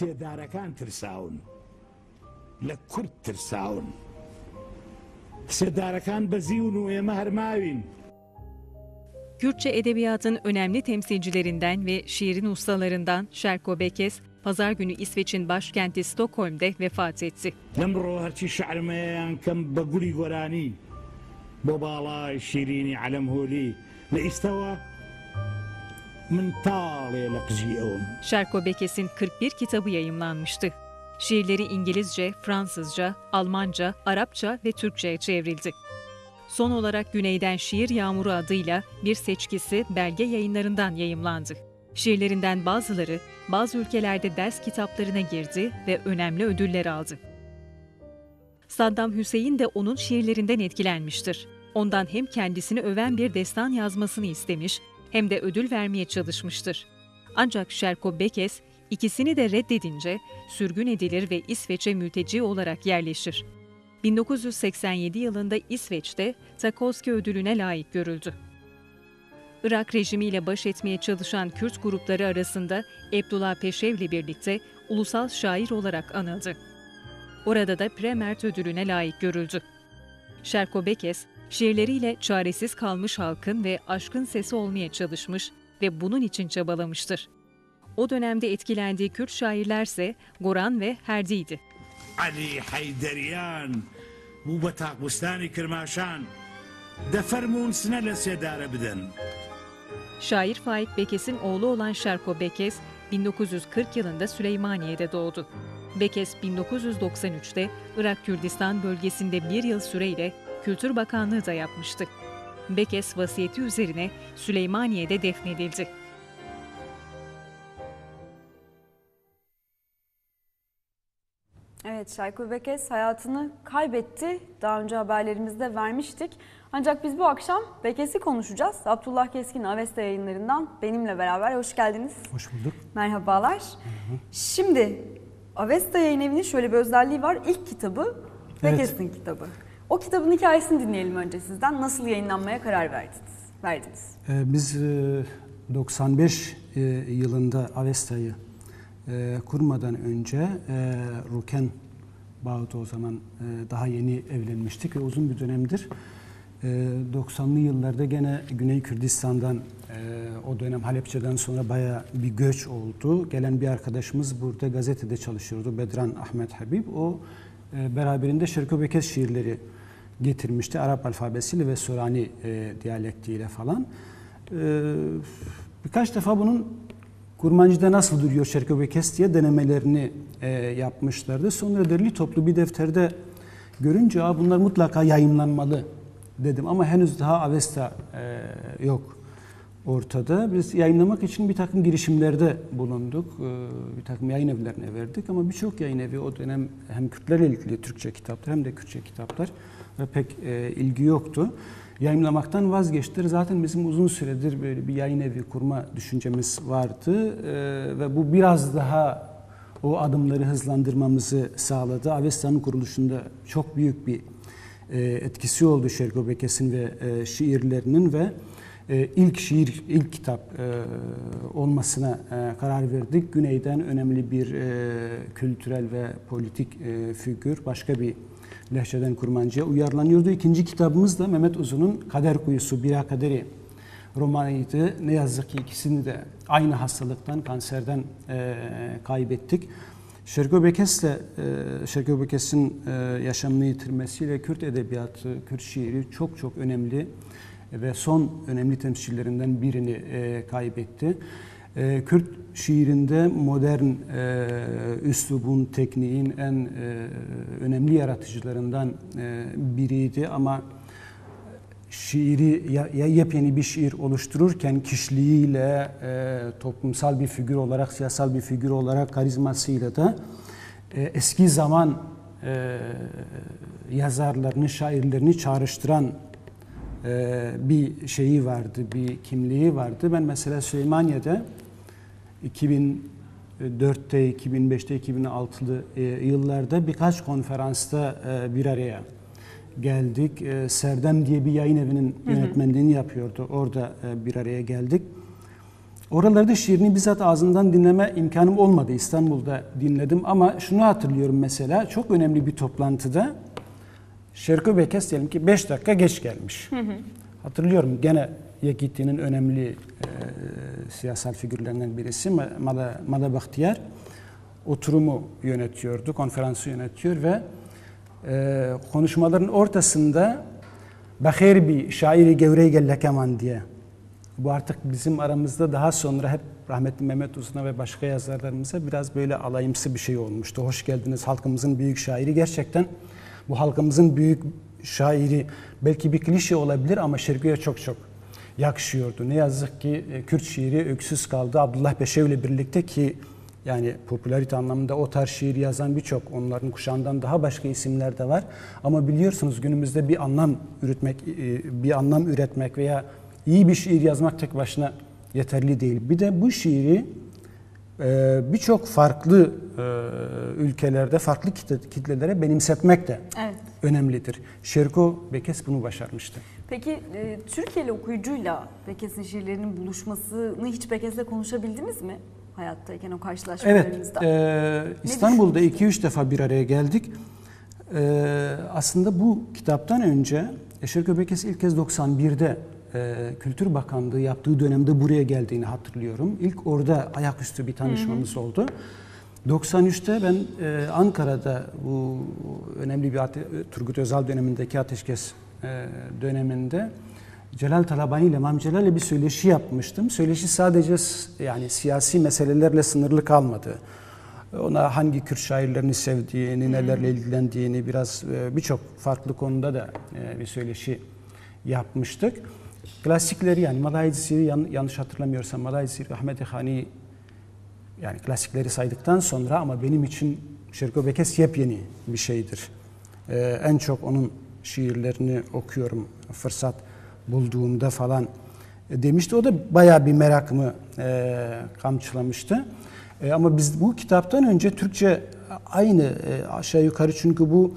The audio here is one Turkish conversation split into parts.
سێدارەکان ترساون لە کورد ترساون سێدارەکان بەزیون و ئێمە هەرماوین Kürtçe edebiyatın önemli temsilcilerinden ve şiirin ustalarından Şerko Bekes, pazar günü İsveç'in başkenti Stockholm'de vefat etti. لەمڕۆ هەرچی شعرمەیان کەم بە گولی گۆرانی بۆ باڵای شیرینی علەم Şerko Bekes'in 41 kitabı yayımlanmıştı. Şiirleri İngilizce, Fransızca, Almanca, Arapça ve Türkçe'ye çevrildi. Son olarak Güneyden Şiir Yağmuru adıyla bir seçkisi belge yayınlarından yayımlandı. Şiirlerinden bazıları bazı ülkelerde ders kitaplarına girdi ve önemli ödüller aldı. Saddam Hüseyin de onun şiirlerinden etkilenmiştir. Ondan hem kendisini öven bir destan yazmasını istemiş hem de ödül vermeye çalışmıştır. Ancak Şerko Bekes ikisini de reddedince sürgün edilir ve İsveç'e mülteci olarak yerleşir. 1987 yılında İsveç'te Takolski ödülüne layık görüldü. Irak rejimiyle baş etmeye çalışan Kürt grupları arasında Ebdullah Peşev ile birlikte ulusal şair olarak anıldı. Orada da Premert ödülüne layık görüldü. Şerko Bekes, Şiirleriyle çaresiz kalmış halkın ve aşkın sesi olmaya çalışmış ve bunun için çabalamıştır. O dönemde etkilendiği Kürt şairlerse Goran ve Herdi'ydi. Ali Hayderyan, bu batak bustani kırmaşan, defermun sine lesedare biden. Şair Faik Bekes'in oğlu olan Şerko Bekes, 1940 yılında Süleymaniye'de doğdu. Bekes 1993'te Irak Kürdistan bölgesinde bir yıl süreyle Kültür Bakanlığı da yapmıştı. Bekes vasiyeti üzerine Süleymaniye'de defnedildi. Evet, Şayko Bekes hayatını kaybetti. Daha önce haberlerimizde vermiştik. Ancak biz bu akşam Bekes'i konuşacağız. Abdullah Keskin Avesta yayınlarından benimle beraber. Hoş geldiniz. Hoş bulduk. Merhabalar. Şimdi Avesta yayın evinin şöyle bir özelliği var. İlk kitabı Evet. Bekes'in kitabı. O kitabın hikayesini dinleyelim önce sizden. Nasıl yayınlanmaya karar verdiniz? Verdiniz. Ee, biz e, 95 e, yılında Avesta'yı e, kurmadan önce e, Ruken Bağıt'ı o zaman e, daha yeni evlenmiştik ve uzun bir dönemdir e, 90'lı yıllarda gene Güney Kürdistan'dan e, o dönem Halepçe'den sonra baya bir göç oldu. Gelen bir arkadaşımız burada gazetede çalışıyordu Bedran Ahmet Habib. O e, beraberinde Şerko Bekes şiirleri getirmişti Arap alfabesiyle ve Surani e, diyalektiyle falan. E, birkaç defa bunun Kurmancı'da nasıl duruyor Şerko Bekes diye denemelerini e, yapmışlardı. Sonra derli toplu bir defterde görünce Aa, bunlar mutlaka yayınlanmalı dedim. Ama henüz daha Avesta e, yok ortada. Biz yayınlamak için bir takım girişimlerde bulunduk. E, bir takım yayın evlerine verdik ama birçok yayın evi o dönem hem Kürtlerle ilgili Türkçe kitaplar hem de Kürtçe kitaplar ve pek e, ilgi yoktu. Yayınlamaktan vazgeçtiler. Zaten bizim uzun süredir böyle bir yayın evi kurma düşüncemiz vardı E, ve bu biraz daha o adımları hızlandırmamızı sağladı. Avesta'nın kuruluşunda çok büyük bir e, etkisi oldu Şerko Bekes'in ve e, şiirlerinin ve e, ilk şiir, ilk kitap e, olmasına e, karar verdik. Güney'den önemli bir kültürel ve politik figür, başka bir lehçeden kurmancıya uyarlanıyordu. İkinci kitabımız da Mehmet Uzun'un Kader Kuyusu, Bira Kaderi romanıydı. Ne yazık ki ikisini de aynı hastalıktan, kanserden e, kaybettik. Şergo Bekes'le, e, Şergo Bekes'in e, yaşamını yitirmesiyle Kürt edebiyatı, Kürt şiiri çok çok önemli ve son önemli temsilcilerinden birini e, kaybetti. E, Kürt şiirinde modern e, üslubun, tekniğin en e, önemli yaratıcılarından e, biriydi ama şiiri ya, ya yepyeni bir şiir oluştururken kişiliğiyle, e, toplumsal bir figür olarak, siyasal bir figür olarak, karizmasıyla da e, eski zaman e, yazarlarını, şairlerini çağrıştıran e, bir şeyi vardı, bir kimliği vardı. Ben mesela Süleymaniye'de 2004'te, 2005'te, 2006'lı e, yıllarda birkaç konferansta e, bir araya geldik. E, Serdem diye bir yayın evinin yönetmenliğini yapıyordu. Orada e, bir araya geldik. Oralarda şiirini bizzat ağzından dinleme imkanım olmadı. İstanbul'da dinledim ama şunu hatırlıyorum mesela çok önemli bir toplantıda Şerko Bekes diyelim ki 5 dakika geç gelmiş. Hatırlıyorum gene Yekiti'nin önemli e, siyasal figürlerinden birisi Mada, Mada Bahtiyar oturumu yönetiyordu, konferansı yönetiyor ve e, konuşmaların ortasında Bakher bir şairi gevreyi gelle diye bu artık bizim aramızda daha sonra hep rahmetli Mehmet Uzun'a ve başka yazarlarımıza biraz böyle alayımsı bir şey olmuştu. Hoş geldiniz halkımızın büyük şairi. Gerçekten bu halkımızın büyük şairi belki bir klişe olabilir ama Şerki'ye çok çok yakışıyordu. Ne yazık ki e, Kürt şiiri öksüz kaldı. Abdullah Beşev ile birlikte ki yani popülarite anlamında o tarz şiir yazan birçok onların kuşağından daha başka isimler de var. Ama biliyorsunuz günümüzde bir anlam üretmek, e, bir anlam üretmek veya iyi bir şiir yazmak tek başına yeterli değil. Bir de bu şiiri e, birçok farklı ülkelerde farklı kitlelere benimsetmek de evet. Önemlidir. Şerko Bekes bunu başarmıştı. Peki e, Türkiye'li okuyucuyla Bekes'in şiirlerinin buluşmasını hiç Bekes'le konuşabildiniz mi? Hayattayken o karşılaşmalarınızda. Evet, e, İstanbul'da 2-3 defa bir araya geldik. E, aslında bu kitaptan önce Şerko Bekes ilk kez 91'de e, Kültür Bakanlığı yaptığı dönemde buraya geldiğini hatırlıyorum. İlk orada ayaküstü bir tanışmamız hı hı. oldu. 93'te ben e, Ankara'da bu önemli bir Turgut Özal dönemindeki ateşkes e, döneminde Celal Talabani ile Mam Celal ile bir söyleşi yapmıştım. Söyleşi sadece yani siyasi meselelerle sınırlı kalmadı. Ona hangi Kürt şairlerini sevdiğini, nelerle ilgilendiğini biraz e, birçok farklı konuda da e, bir söyleşi yapmıştık. Klasikleri yani Malayzisi yan, yanlış hatırlamıyorsam Malayzisi Ahmet Hani yani klasikleri saydıktan sonra ama benim için Şerko Bekes yepyeni bir şeydir. Ee, en çok onun şiirlerini okuyorum fırsat bulduğumda falan e, demişti. O da bayağı bir merakımı e, kamçılamıştı. E, ama biz bu kitaptan önce Türkçe aynı e, aşağı yukarı çünkü bu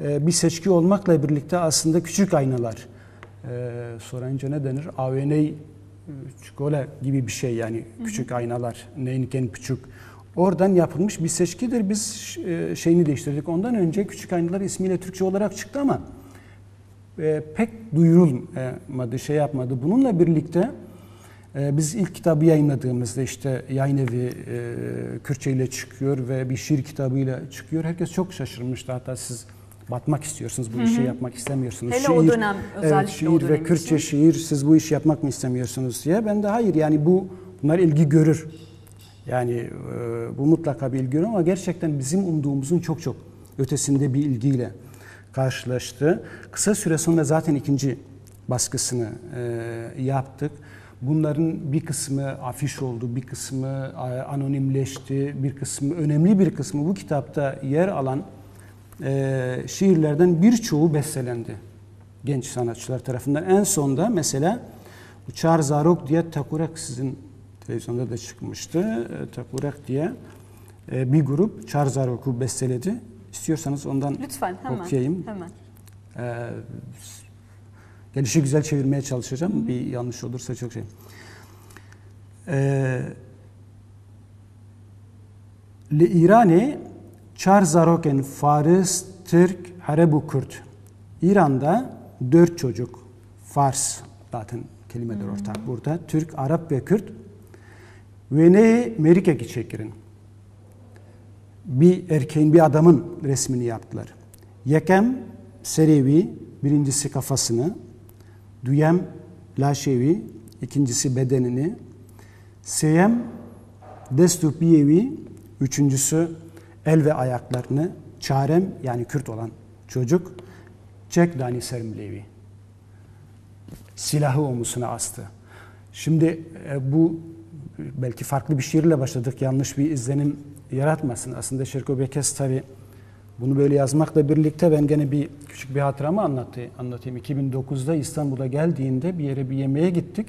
e, bir seçki olmakla birlikte aslında küçük aynalar e, sorunca ne denir? AVN çikolata gibi bir şey yani küçük aynalar, neyniken küçük. Oradan yapılmış bir seçkidir. Biz e, şeyini değiştirdik. Ondan önce küçük aynalar ismiyle Türkçe olarak çıktı ama e, pek duyurulmadı, şey yapmadı. Bununla birlikte e, biz ilk kitabı yayınladığımızda işte yayın evi Kürtçe ile çıkıyor ve bir şiir kitabıyla çıkıyor. Herkes çok şaşırmıştı. Hatta siz batmak istiyorsunuz, bu işi yapmak istemiyorsunuz. Hele şiir, o dönem özellikle evet, şiir o dönem ve Kürtçe için. şiir siz bu işi yapmak mı istemiyorsunuz diye. Ben de hayır yani bu bunlar ilgi görür. Yani e, bu mutlaka bir ilgi görür ama gerçekten bizim umduğumuzun çok çok ötesinde bir ilgiyle karşılaştı. Kısa süre sonra zaten ikinci baskısını e, yaptık. Bunların bir kısmı afiş oldu, bir kısmı anonimleşti, bir kısmı önemli bir kısmı bu kitapta yer alan e, şiirlerden birçoğu bestelendi genç sanatçılar tarafından. En sonda mesela Çar Zarok diye Takurak sizin televizyonda da çıkmıştı. E, Takurak diye e, bir grup Çar Zarok'u besteledi. İstiyorsanız ondan Lütfen, hemen, okuyayım. Hemen. E, gelişi güzel çevirmeye çalışacağım. Hı hı. Bir yanlış olursa çok şey. E, Le İrani Çar Zaroken Fars, Türk, Harebu Kürt. İran'da dört çocuk. Fars zaten kelimeler hmm. ortak burada. Türk, Arap ve Kürt. Ve ne Amerika'yı çekirin. Bir erkeğin, bir adamın resmini yaptılar. Yekem Serevi, birincisi kafasını. Duyem Laşevi, ikincisi bedenini. Seyem Destupiyevi, üçüncüsü el ve ayaklarını çarem yani Kürt olan çocuk çek Dani Sermlevi silahı omuzuna astı. Şimdi e, bu belki farklı bir şiirle başladık yanlış bir izlenim yaratmasın. Aslında Şirko Bekes tabi bunu böyle yazmakla birlikte ben gene bir küçük bir hatıramı anlattı, anlatayım. 2009'da İstanbul'a geldiğinde bir yere bir yemeğe gittik.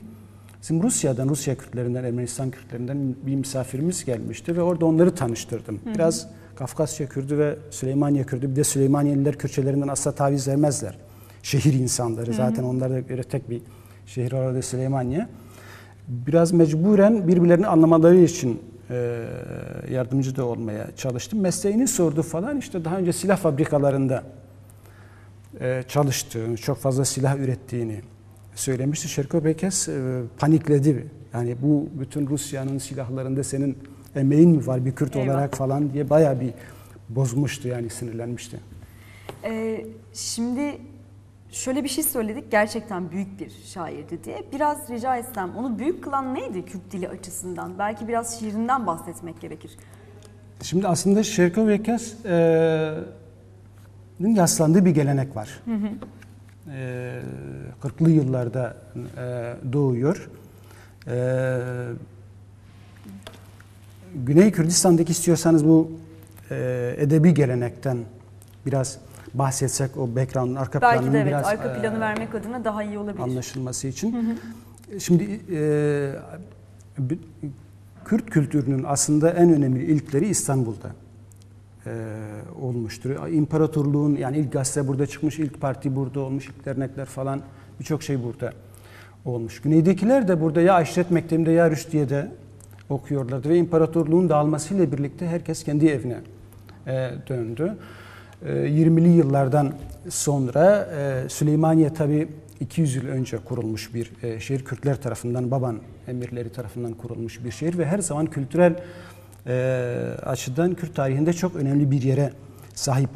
Bizim Rusya'dan, Rusya Kürtlerinden, Ermenistan Kürtlerinden bir misafirimiz gelmişti ve orada onları tanıştırdım. Biraz Kafkasya Kürdü ve Süleymaniye Kürdü. Bir de Süleymaniyeliler Kürtçelerinden asla taviz vermezler. Şehir insanları zaten onlar da göre tek bir şehir orada Süleymaniye. biraz mecburen birbirlerini anlamaları için e, yardımcı da olmaya çalıştım. Mesleğini sordu falan işte daha önce silah fabrikalarında e, çalıştığını, çok fazla silah ürettiğini söylemişti. Şerko Bekes e, panikledi. Yani bu bütün Rusya'nın silahlarında senin emeğin mi var bir Kürt Eyvah. olarak falan diye bayağı bir bozmuştu yani sinirlenmişti. Ee, şimdi şöyle bir şey söyledik gerçekten büyük bir şairdi diye. Biraz rica etsem onu büyük kılan neydi Kürt dili açısından? Belki biraz şiirinden bahsetmek gerekir. Şimdi aslında Şerko Bekes e, yaslandığı bir gelenek var. E, 40'lı yıllarda e, doğuyor. E, Güney Kürdistan'daki istiyorsanız bu e, edebi gelenekten biraz bahsetsek o background'un arka Belki planının de evet biraz arka e, planı vermek adına daha iyi olabilir. anlaşılması için. Şimdi e, bir- Kürt kültürünün aslında en önemli ilkleri İstanbul'da e, olmuştur. İmparatorluğun yani ilk gazete burada çıkmış, ilk parti burada olmuş, ilk dernekler falan birçok şey burada olmuş. Güneydekiler de burada ya Aşiret Mektebi'nde ya Rüşdiye'de okuyorlardı ve imparatorluğun dağılmasıyla birlikte herkes kendi evine e, döndü. E, 20'li yıllardan sonra e, Süleymaniye tabi 200 yıl önce kurulmuş bir e, şehir. Kürtler tarafından, Baban emirleri tarafından kurulmuş bir şehir ve her zaman kültürel e, açıdan Kürt tarihinde çok önemli bir yere sahip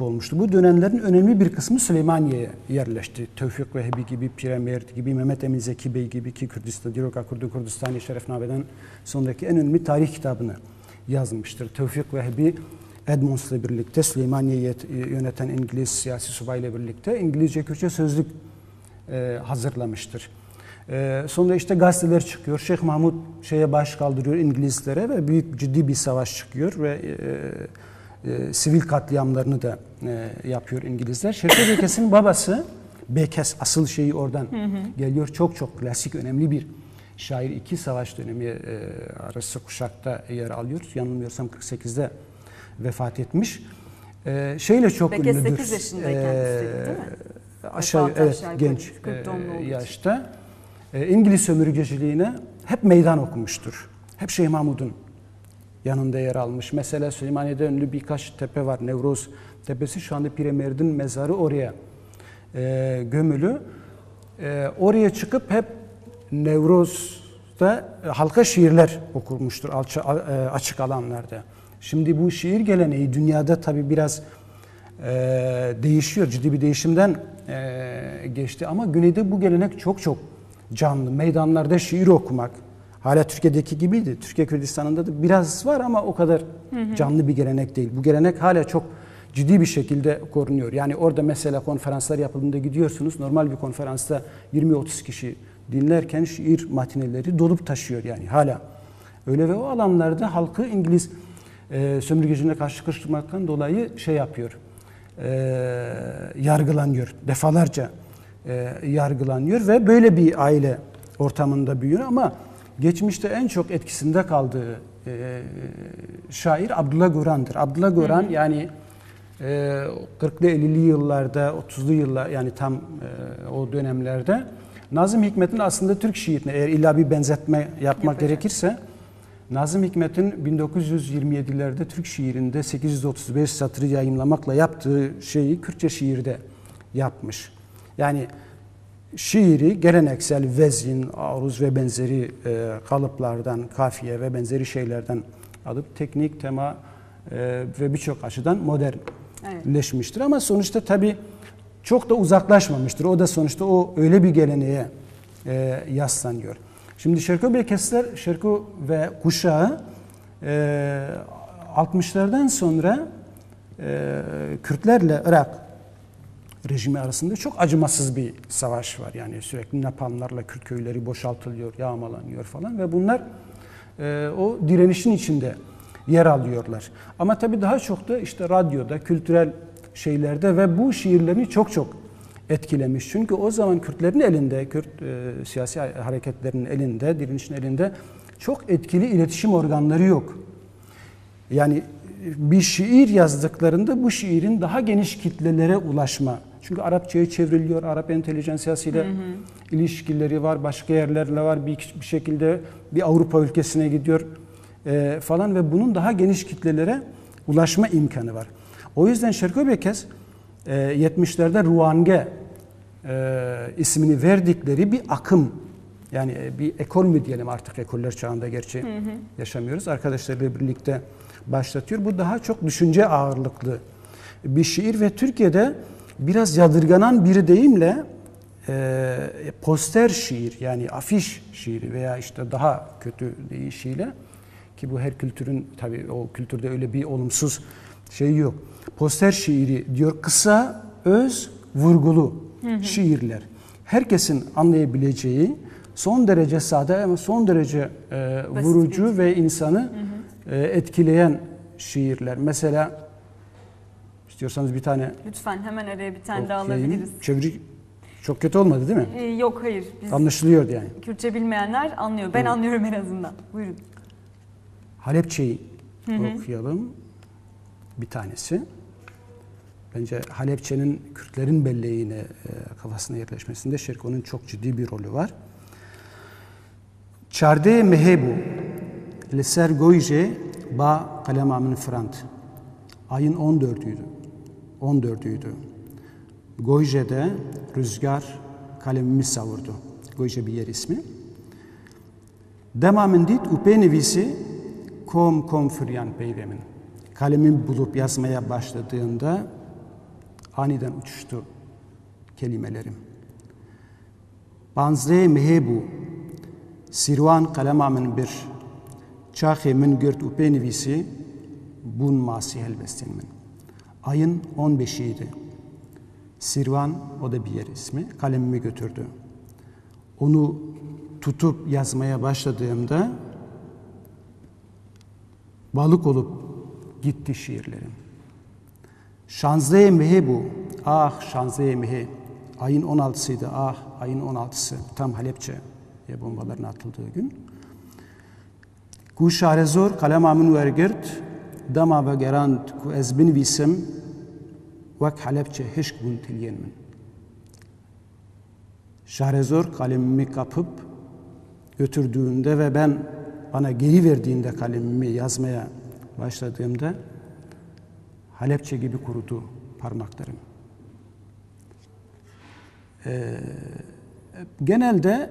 olmuştu. Bu dönemlerin önemli bir kısmı Süleymaniye'ye yerleşti. Tevfik Vehbi gibi, Piramert gibi, Mehmet Emin Zeki Bey gibi ki Kürdistan, Diroka Kurdu Kurdistani Şerefname'den sonraki en önemli tarih kitabını yazmıştır. Tevfik Vehbi Edmonds'la birlikte Süleymaniye'yi yöneten İngiliz siyasi subayla birlikte İngilizce Kürtçe sözlük e, hazırlamıştır. E, sonra işte gazeteler çıkıyor. Şeyh Mahmud şeye baş kaldırıyor İngilizlere ve büyük ciddi bir savaş çıkıyor ve e, e, sivil katliamlarını da e, yapıyor İngilizler. Şevket Bekes'in babası Bekes asıl şeyi oradan geliyor. Çok çok klasik önemli bir şair. iki savaş dönemi e, arası kuşakta yer alıyor. Yanılmıyorsam 48'de vefat etmiş. E, şeyle çok Bekes ünlüdür. 8 yaşındayken üstelik, değil mi? Aşağı Vefat evet aşağı genç 40 doğumlu olduğu e, yaşta e, İngiliz sömürgeciliğine hep meydan okumuştur. Hep Şeyh Mahmud'un yanında yer almış. Mesela Süleymaniye'de ünlü birkaç tepe var. Nevroz Tepesi şu anda Piremerd'in mezarı oraya e, gömülü. E, oraya çıkıp hep Nevroz'da e, halka şiirler okurmuştur alça, e, açık alanlarda. Şimdi bu şiir geleneği dünyada tabi biraz e, değişiyor. Ciddi bir değişimden e, geçti ama güneyde bu gelenek çok çok canlı. Meydanlarda şiir okumak hala Türkiye'deki gibiydi. Türkiye Kürdistan'ında da biraz var ama o kadar canlı bir gelenek değil. Bu gelenek hala çok ciddi bir şekilde korunuyor. Yani orada mesela konferanslar yapıldığında gidiyorsunuz. Normal bir konferansta 20-30 kişi dinlerken şiir matineleri dolup taşıyor yani hala. Öyle ve o alanlarda halkı İngiliz e, sömürgeciliğine karşı kışkırtmaktan dolayı şey yapıyor. E, yargılanıyor. Defalarca e, yargılanıyor ve böyle bir aile ortamında büyüyor ama geçmişte en çok etkisinde kaldığı e, şair Abdullah Guran'dır. Abdullah Guran yani e, 40'lı 50'li yıllarda, 30'lu yıllar yani tam e, o dönemlerde Nazım Hikmet'in aslında Türk şiirine eğer illa bir benzetme yapmak Yapacak. gerekirse Nazım Hikmet'in 1927'lerde Türk şiirinde 835 satırı yayımlamakla yaptığı şeyi Kürtçe şiirde yapmış. Yani şiiri geleneksel vezin, aruz ve benzeri e, kalıplardan, kafiye ve benzeri şeylerden alıp teknik, tema e, ve birçok açıdan modernleşmiştir. Ama sonuçta tabii çok da uzaklaşmamıştır. O da sonuçta o öyle bir geleneğe e, yaslanıyor. Şimdi Şerko Bekesler, Şerko ve kuşağı e, 60'lardan sonra e, Kürtlerle Irak rejimi arasında çok acımasız bir savaş var. Yani sürekli napalmlarla Kürt köyleri boşaltılıyor, yağmalanıyor falan ve bunlar e, o direnişin içinde yer alıyorlar. Ama tabii daha çok da işte radyoda, kültürel şeylerde ve bu şiirlerini çok çok etkilemiş. Çünkü o zaman Kürtlerin elinde, Kürt e, siyasi hareketlerin elinde, direnişin elinde çok etkili iletişim organları yok. Yani bir şiir yazdıklarında bu şiirin daha geniş kitlelere ulaşma Çünkü Arapçaya çevriliyor, Arap entelijansiyasıyla ilişkileri var, başka yerlerle var, bir, bir şekilde bir Avrupa ülkesine gidiyor e, falan ve bunun daha geniş kitlelere ulaşma imkanı var. O yüzden Şerkobekes e, 70'lerde Ruange e, ismini verdikleri bir akım yani e, bir ekol mü diyelim artık ekoller çağında gerçi yaşamıyoruz. Arkadaşlarıyla birlikte başlatıyor. Bu daha çok düşünce ağırlıklı bir şiir ve Türkiye'de biraz yadırganan bir deyimle e, poster şiir yani afiş şiiri veya işte daha kötü deyişiyle ki bu her kültürün tabii o kültürde öyle bir olumsuz şey yok. Poster şiiri diyor kısa, öz, vurgulu şiirler. Herkesin anlayabileceği son derece sade ama son derece e, vurucu ve insanı e, etkileyen şiirler. Mesela istiyorsanız bir tane Lütfen hemen araya bir tane daha alabiliriz. Çeviri çok kötü olmadı değil mi? Ee, yok hayır. Biz Anlaşılıyordu yani. Kürtçe bilmeyenler anlıyor. Ben anlıyorum en azından. Buyurun. Halepçe'yi okuyalım. Bir tanesi. Bence Halepçe'nin Kürtlerin belleğine, e, kafasına yerleşmesinde Şerko'nun çok ciddi bir rolü var. Çarde mehebu Leser goyje ba kalema min frant. Ayın 14'üydü. 14'üydü. Goyje'de rüzgar kalemimi savurdu. Goyje bir yer ismi. Dema dit upe nevisi kom kom fıryan peyvemin. Kalemimi bulup yazmaya başladığında aniden uçuştu kelimelerim. Banzre mehebu sirvan kalema min bir çahe min gürt upe nevisi bun masi helbestin. Ayın 15'iydi. Sirvan o da bir yer ismi. Kalemimi götürdü. Onu tutup yazmaya başladığımda balık olup gitti şiirlerim. Şanzeye mehe bu. Ah şanzeye mehe. Ayın 16'sıydı. Ah ayın 16'sı. Tam Halepçe bombaların atıldığı gün. Ku şarezor kalem amin vergirt dama ve gerand ku ez bin visim vek Halepçe hişk bun tilyen min. Şahrezor kalemimi kapıp götürdüğünde ve ben bana geri verdiğinde kalemimi yazmaya başladığımda Halepçe gibi kurudu parmaklarım. Ee, genelde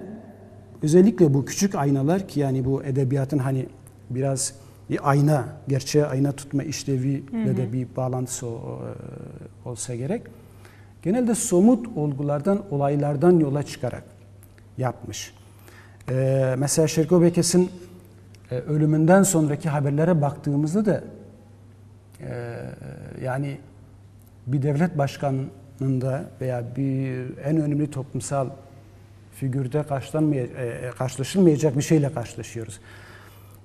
özellikle bu küçük aynalar ki yani bu edebiyatın hani biraz bir ayna, gerçeğe ayna tutma işleviyle de bir bağlantısı e, olsa gerek. Genelde somut olgulardan, olaylardan yola çıkarak yapmış. Ee, mesela Şerko Bekes'in e, ölümünden sonraki haberlere baktığımızda da e, yani bir devlet başkanında veya bir en önemli toplumsal figürde karşılanmaya, e, karşılaşılmayacak bir şeyle karşılaşıyoruz.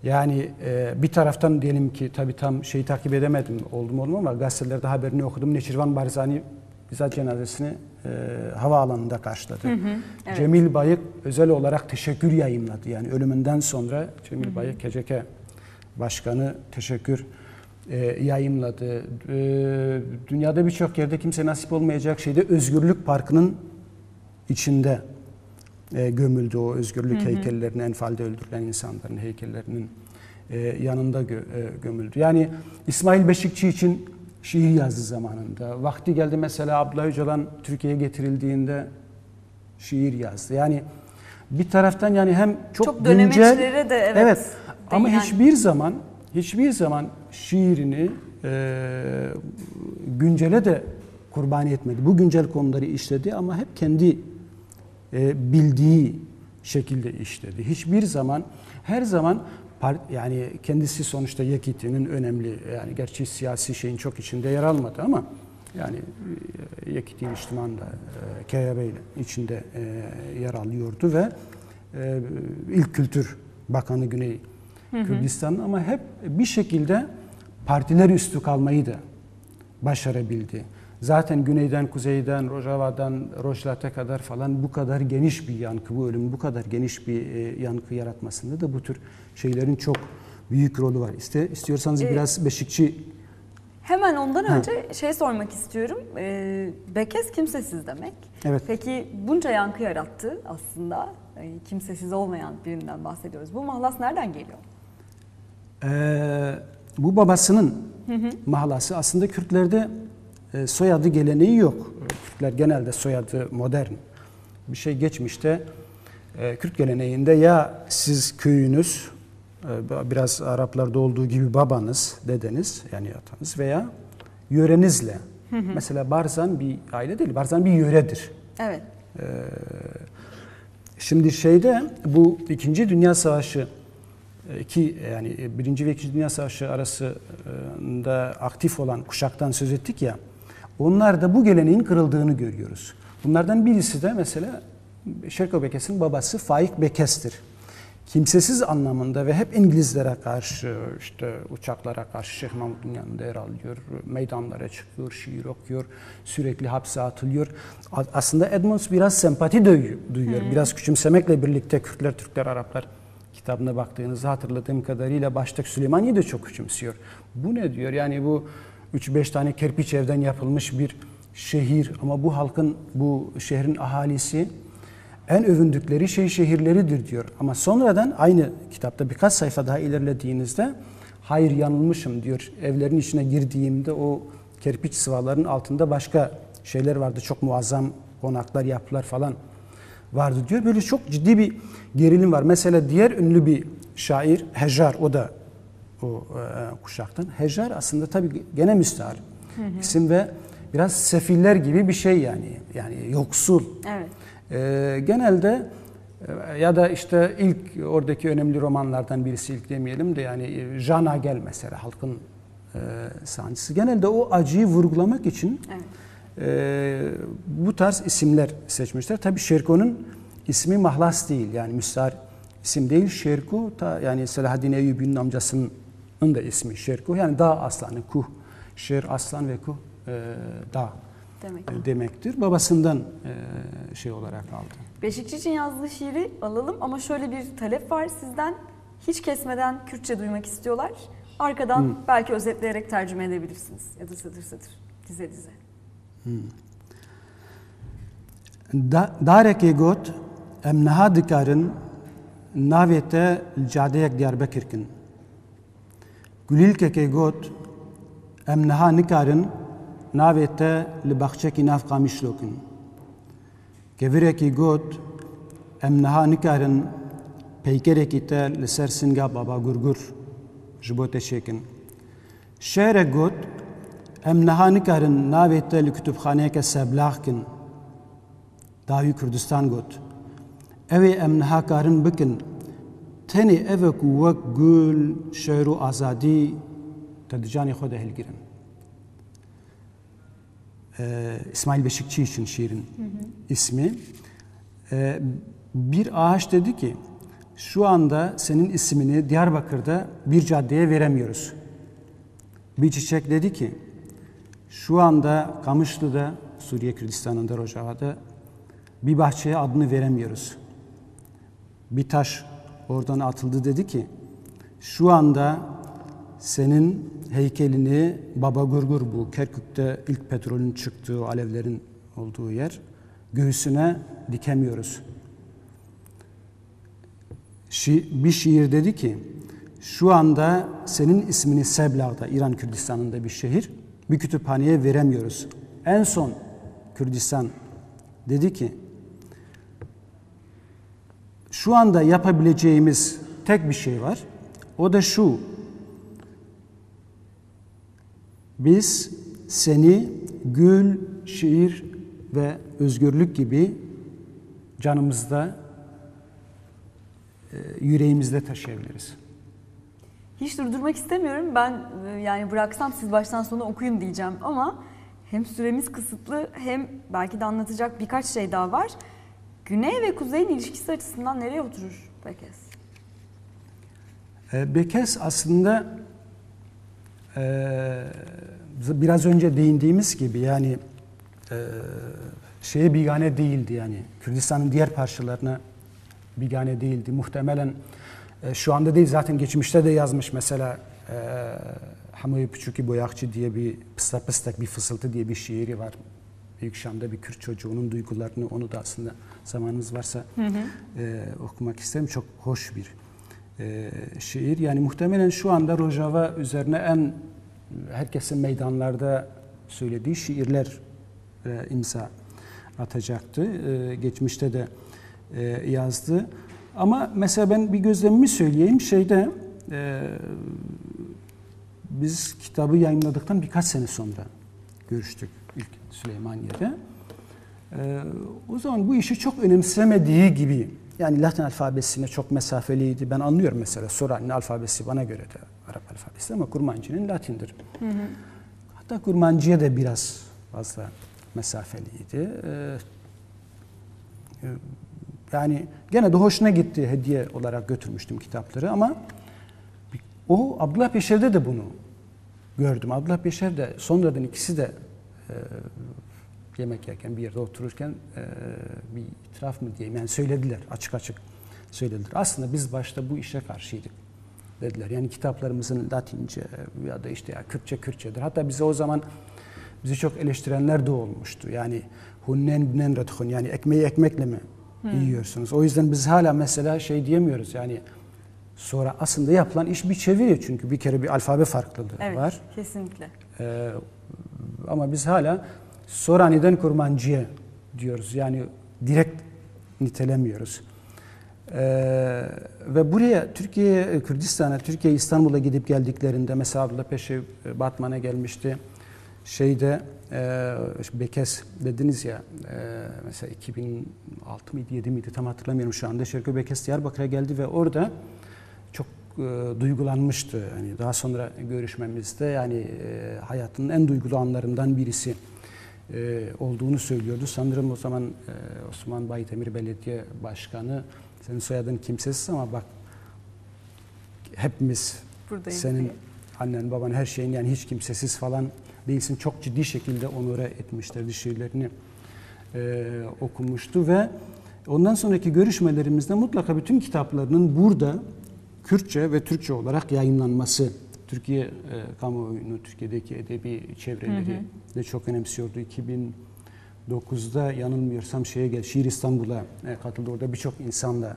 Yani e, bir taraftan diyelim ki tabii tam şeyi takip edemedim oldum olmam ama gazetelerde haberini okudum. Neçirvan Barzani bizzat cenazesini e, havaalanında karşıladı. Cemil Bayık özel olarak teşekkür yayımladı. Yani ölümünden sonra Cemil Bayık KCK Başkanı teşekkür e, yayımladı. E, dünyada birçok yerde kimse nasip olmayacak şeyde Özgürlük Parkı'nın içinde e, gömüldü o özgürlük heykellerinin, enfalde öldürülen insanların heykellerinin e, yanında gö- e, gömüldü. Yani İsmail Beşikçi için şiir yazdı zamanında. Vakti geldi mesela Abdullah Öcalan Türkiye'ye getirildiğinde şiir yazdı. Yani bir taraftan yani hem çok, Çok güncel, de evet ama değinen- hiçbir zaman hiçbir zaman şiirini e, güncele de kurban etmedi. Bu güncel konuları işledi ama hep kendi e, bildiği şekilde işledi. Hiçbir zaman her zaman yani kendisi sonuçta Yekiti'nin önemli yani gerçi siyasi şeyin çok içinde yer almadı ama yani e, Yekiti İçtiman da e, KYB ile içinde yer alıyordu ve ilk kültür bakanı Güney Kürdistan'ın ama hep bir şekilde partiler üstü kalmayı da başarabildi. Zaten güneyden, kuzeyden, Rojava'dan, Rojlat'a kadar falan bu kadar geniş bir yankı, bu ölüm bu kadar geniş bir e, yankı yaratmasında da bu tür şeylerin çok büyük rolü var. İste, istiyorsanız biraz Beşikçi Hemen ondan önce şey sormak istiyorum. Ee, Bekes kimsesiz demek. Evet. Peki bunca yankı yarattı aslında. Ee, kimsesiz olmayan birinden bahsediyoruz. Bu mahlas nereden geliyor? Ee, bu babasının mahlası aslında Kürtlerde e, soyadı geleneği yok. Kürtler genelde soyadı modern. Bir şey geçmişte e, Kürt geleneğinde ya siz köyünüz e, biraz Araplarda olduğu gibi babanız, dedeniz yani atanız veya yörenizle. Mesela Barzan bir aile değil, Barzan bir yöredir. Evet. Şimdi şeyde bu İkinci Dünya Savaşı e, iki yani Birinci ve İkinci Dünya Savaşı arasında aktif olan kuşaktan söz ettik ya. Onlar da bu geleneğin kırıldığını görüyoruz. Bunlardan birisi de mesela Şerko Bekes'in babası Faik Bekes'tir. Kimsesiz anlamında ve hep İngilizlere karşı işte uçaklara karşı Şeyh Mahmud'un yanında yer alıyor, meydanlara çıkıyor, şiir okuyor, sürekli hapse atılıyor. Aslında Edmonds biraz sempati duyuyor, duyuyor. biraz küçümsemekle birlikte Kürtler, Türkler, Araplar kitabına baktığınızda hatırladığım kadarıyla baştaki Süleymaniye de çok küçümsüyor. Bu ne diyor? Yani bu 3-5 tane kerpiç evden yapılmış bir şehir ama bu halkın, bu şehrin ahalisi en övündükleri şey şehirleridir diyor. Ama sonradan aynı kitapta birkaç sayfa daha ilerlediğinizde hayır yanılmışım diyor. Evlerin içine girdiğimde o kerpiç sıvaların altında başka şeyler vardı. Çok muazzam konaklar, yapılar falan vardı diyor. Böyle çok ciddi bir gerilim var. Mesela diğer ünlü bir şair Hejar o da o e, kuşaktan. Hejar aslında tabii gene müstahar isim ve biraz sefiller gibi bir şey yani. Yani yoksul. Evet. Ee, genelde e, ya da işte ilk oradaki önemli romanlardan birisi ilk demeyelim de yani e, Jean Agel mesela halkın e, sancısı. Genelde o acıyı vurgulamak için Evet. e, bu tarz isimler seçmişler. Tabii Şerko'nun ismi Mahlas değil yani müstahar isim değil. Şerko ta yani Selahaddin Eyyubi'nin amcasının da ismi Şerko yani dağ aslanı kuh. Şer aslan ve kuh e, dağ Demek. e, demektir. Babasından e, şey olarak aldı. Beşikçi için yazdığı şiiri alalım ama şöyle bir talep var sizden. Hiç kesmeden Kürtçe duymak istiyorlar. Arkadan belki özetleyerek tercüme edebilirsiniz. Ya da satır satır, dize dize. Da- Darekê got em niha dikarin navê te li niha nikarin navê te li baxçekî nav Qamişlo kin. Kevirekî got em niha nikarin peykerekî te li ser singa Baba Gurgur ji bo te çêkin. Şehrek got em niha nikarin navê te li kütüpxaneyeke seblax kin. Dawî Kurdistan got. Ew wek gul, şehr û azadî te di canê xwe de hilgirin. Ee, İsmail Beşikçi için şiirin ismi. Ee, bir ağaç dedi ki şu anda senin ismini Diyarbakır'da bir caddeye veremiyoruz. Bir çiçek dedi ki şu anda Kamışlı'da Suriye Kürdistan'ında Rojava'da bir bahçeye adını veremiyoruz. Bir taş oradan atıldı dedi ki şu anda senin heykelini Baba Gurgur bu Kerkük'te ilk petrolün çıktığı alevlerin olduğu yer göğsüne dikemiyoruz. Şi, bir şiir dedi ki şu anda senin ismini Seblağ'da İran Kürdistan'ında bir şehir bir kütüphaneye veremiyoruz. En son Kürdistan dedi ki şu anda yapabileceğimiz tek bir şey var. O da şu. Biz seni gül, şiir ve özgürlük gibi canımızda, e, yüreğimizde taşıyabiliriz. Hiç durdurmak istemiyorum. Ben e, yani bıraksam siz baştan sona okuyun diyeceğim ama hem süremiz kısıtlı hem belki de anlatacak birkaç şey daha var. Güney ve kuzeyin ilişkisi açısından nereye oturur Bekes? E, Bekes aslında e, biraz önce değindiğimiz gibi yani e, şeye bigane değildi yani Kürdistan'ın diğer parçalarına bigane değildi. Muhtemelen e, şu anda değil zaten geçmişte de yazmış mesela e, Hamoy Küçükü Boyakçı diye bir pısta pıstak bir fısıltı diye bir şiiri var. Büyük Şam'da bir Kürt çocuğunun duygularını onu da aslında zamanımız varsa e, okumak isterim. Çok hoş bir e, şiir. Yani muhtemelen şu anda Rojava üzerine en herkesin meydanlarda söylediği şiirler e, imza atacaktı. E, geçmişte de e, yazdı. Ama mesela ben bir gözlemimi söyleyeyim. Şeyde e, biz kitabı yayınladıktan birkaç sene sonra görüştük ilk Süleymaniye'de. Ee, o zaman bu işi çok önemsemediği gibi yani Latin alfabesine çok mesafeliydi. Ben anlıyorum mesela Sorani'nin alfabesi bana göre de Arap alfabesi ama Kurmancı'nın Latindir. Hı hı. Hatta Kurmancı'ya da biraz fazla mesafeliydi. Ee, yani gene de hoşuna gitti hediye olarak götürmüştüm kitapları ama o Abdullah Beşer'de de bunu gördüm. Abdullah Beşer de sonradan ikisi de e, yemek yerken bir yerde otururken e, bir itiraf mı diyeyim yani söylediler açık açık söylediler. Aslında biz başta bu işe karşıydık dediler. Yani kitaplarımızın Latince ya da işte ya Kürtçe Kürtçedir. Hatta bize o zaman bizi çok eleştirenler de olmuştu. Yani hunnen binen redhun yani ekmeği ekmekle mi hmm. yiyorsunuz? O yüzden biz hala mesela şey diyemiyoruz yani Sonra aslında yapılan iş bir çeviri çünkü bir kere bir alfabe farklılığı evet, var. kesinlikle. Ee, ama biz hala Sorani'den Kurmancı'ya diyoruz. Yani direkt nitelemiyoruz. Ee, ve buraya Türkiye, Kürdistan'a, Türkiye İstanbul'a gidip geldiklerinde mesela Abdullah Peşe Batman'a gelmişti. Şeyde e, Bekes dediniz ya e, mesela 2006 mıydı 7 miydi tam hatırlamıyorum şu anda. Şerköy Bekes Diyarbakır'a geldi ve orada çok e, duygulanmıştı. Yani daha sonra görüşmemizde yani e, hayatının en duygulu anlarından birisi e, olduğunu söylüyordu. Sanırım o zaman e, Osman Baytemir Belediye Başkanı senin soyadın kimsesiz ama bak hepimiz Buradayım. senin annen baban her şeyin yani hiç kimsesiz falan değilsin. Çok ciddi şekilde onore etmişlerdi şiirlerini e, okumuştu ve ondan sonraki görüşmelerimizde mutlaka bütün kitaplarının burada Kürtçe ve Türkçe olarak yayınlanması Türkiye e, kamuoyunu, Türkiye'deki edebi çevreleri hı hı. de çok önemsiyordu. 2009'da yanılmıyorsam şeye gel, Şiir İstanbul'a e, katıldı. Orada birçok insanla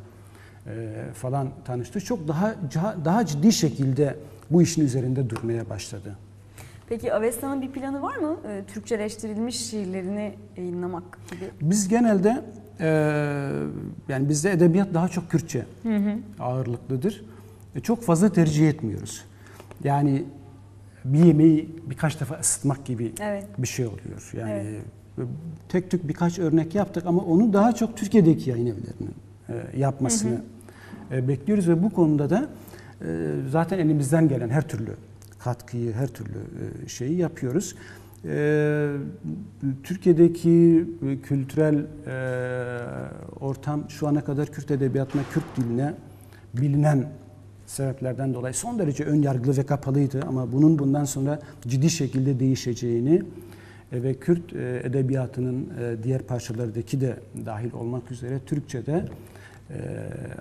e, falan tanıştı. Çok daha daha ciddi şekilde bu işin üzerinde durmaya başladı. Peki Avesta'nın bir planı var mı? E, Türkçeleştirilmiş şiirlerini yayınlamak gibi. Biz genelde e, yani bizde edebiyat daha çok Kürtçe hı hı. ağırlıklıdır. E, çok fazla tercih etmiyoruz. Yani bir yemeği birkaç defa ısıtmak gibi evet. bir şey oluyor. Yani evet. tek tük birkaç örnek yaptık ama onu daha çok Türkiye'deki yayın evlerinin e, yapmasını hı hı. E, bekliyoruz ve bu konuda da zaten elimizden gelen her türlü katkıyı, her türlü şeyi yapıyoruz. Türkiye'deki kültürel ortam şu ana kadar Kürt edebiyatına, Kürt diline bilinen sebeplerden dolayı son derece ön yargılı ve kapalıydı ama bunun bundan sonra ciddi şekilde değişeceğini e, ve Kürt e, edebiyatının e, diğer parçalardaki de dahil olmak üzere Türkçe'de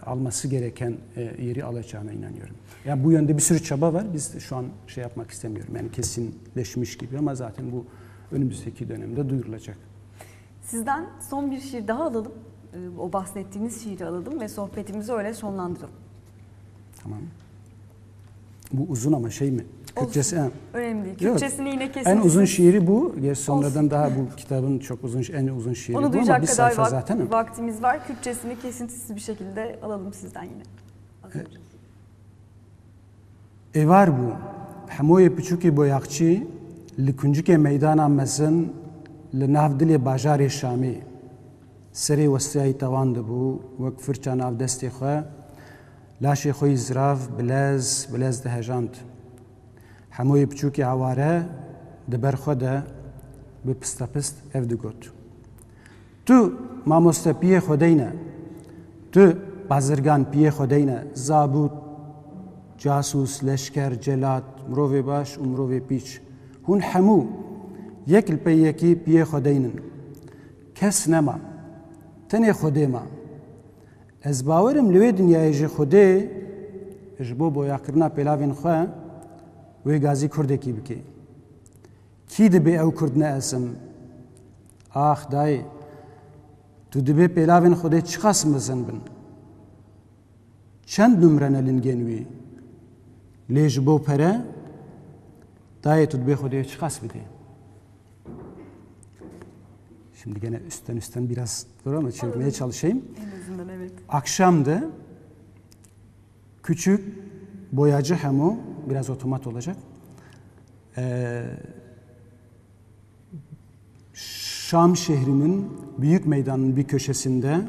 alması gereken yeri alacağına inanıyorum. Yani bu yönde bir sürü çaba var. Biz şu an şey yapmak istemiyorum. Yani kesinleşmiş gibi ama zaten bu önümüzdeki dönemde duyurulacak. Sizden son bir şiir daha alalım. O bahsettiğiniz şiiri alalım ve sohbetimizi öyle sonlandıralım. Tamam. Bu uzun ama şey mi? Kürtçesi Olsun. Önemli değil. Kürtçesini yine kesin. En uzun şiiri bu. Gerçi sonradan daha bu kitabın çok uzun en uzun şiiri Onu bu ama bir sayfa vak- zaten. vaktimiz var. Kürtçesini kesintisiz bir şekilde alalım sizden yine. E var bu. Hemoye piçuki boyakçı li kuncike meydana mezin li navdili bajarê Şamê. Serê westiyayê tawan dibû wek firça nav destê xwe لاشی خۆی زراف بلەز بلەز دەهێژاند. هەمووی بچووکی هاوارە دەبەرخۆدە bi pistapist ev digot. Tu mamoste piyê xwedeyne, tu bazirgan piyê xwedeyne, zabû, casus, leşker, celat, mirovê baş û mirovê pîç. Hûn hemû yek li peyekî piyê xwedeynin. Kes nema, tenê xwedê me, Ez bawerim li wê dinyayê jî Xwedê ji bo boyakirina pêlavên xwe wê gazî Kurdekî bike. Kî dibe ew Kurd ne esim? Ah dayê, tu dibê pêlavên Xwedê çi qas mezin bin? Çend numre nelingên wî? Lê ji bo pere, dayê tu dibê Xwedê çi qas bidê? Şimdi gene üstten üstten biraz dur ama çevirmeye çalışayım. En azından evet. Akşamdı. Küçük boyacı hemu biraz otomat olacak. Ee, Şam şehrinin büyük meydanın bir köşesinde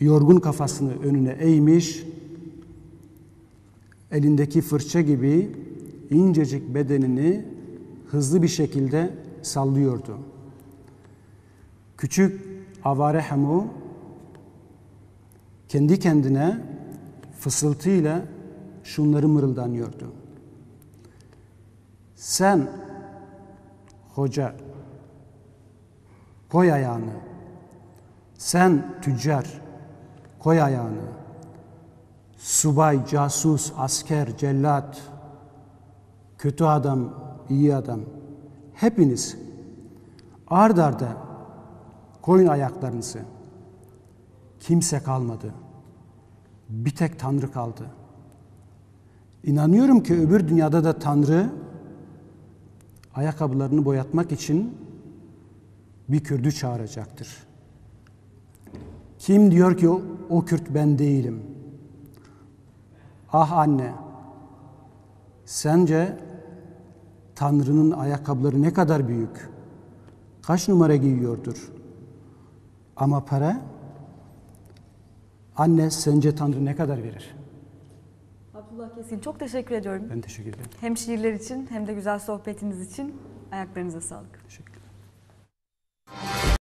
yorgun kafasını önüne eğmiş, elindeki fırça gibi incecik bedenini hızlı bir şekilde sallıyordu. Küçük avare hemu kendi kendine fısıltıyla şunları mırıldanıyordu. Sen hoca koy ayağını. Sen tüccar koy ayağını. Subay, casus, asker, cellat, kötü adam, iyi adam. Hepiniz ard arda koyun ayaklarınızı. Kimse kalmadı. Bir tek Tanrı kaldı. İnanıyorum ki öbür dünyada da Tanrı ayakkabılarını boyatmak için bir Kürdü çağıracaktır. Kim diyor ki o, o Kürt ben değilim? Ah anne, sence Tanrı'nın ayakkabıları ne kadar büyük? Kaç numara giyiyordur? Ama para? Anne sence Tanrı ne kadar verir? Abdullah Kesil çok teşekkür ediyorum. Ben teşekkür ederim. Hem şiirler için hem de güzel sohbetiniz için ayaklarınıza sağlık. Teşekkür